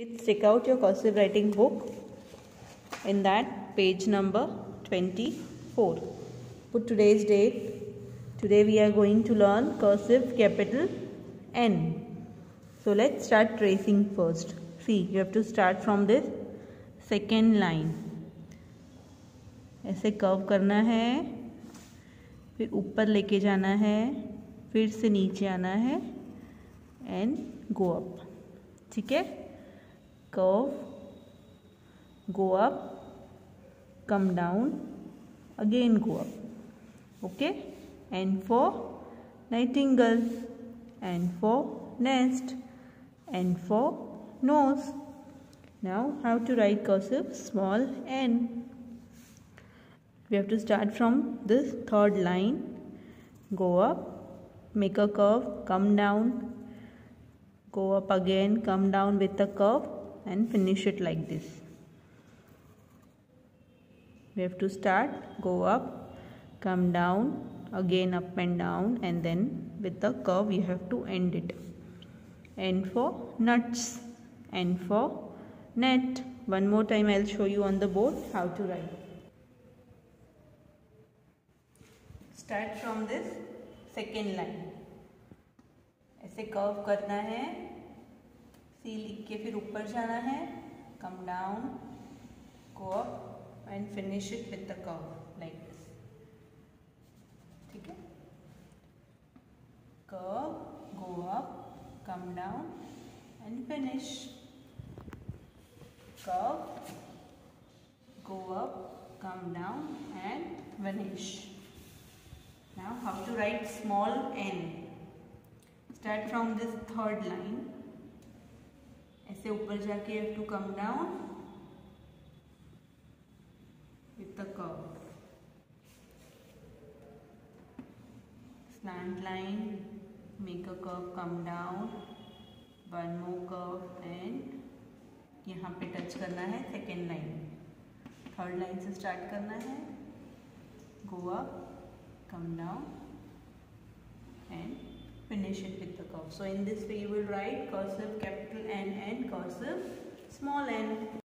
It's check out your cursive writing book. In that, page number 24. Put today's date. Today we are going to learn cursive capital N. So let's start tracing first. See, you have to start from this second line. ऐसे curve करना है फिर ऊपर लेके जाना है फिर से नीचे आना है एंड गो अप ठीक है curve go up come down again go up. Okay? And for nightingale and for nest and for nose. Now how to write cursive? Small n. We have to start from this third line. Go up make a curve come down. Go up again come down with the curve and finish it like this we have to start go up come down again up and down and then with the curve you have to end it and for nuts and for net one more time i'll show you on the board how to write start from this second line ऐसे curve करना है सी लिख के फिर ऊपर जाना है। Come down cup and finish it with the cup like this ठीक है? Cup go up come down and finish cup go up come down and finish now how to write small n start from this third line इससे ऊपर जाके after come down with slant line make a curve come down one more curve and यहाँ पे touch करना है second line third line से start करना है. Go come down and finish it with the curve. So in this way you will write cursive capital N and cursive small n.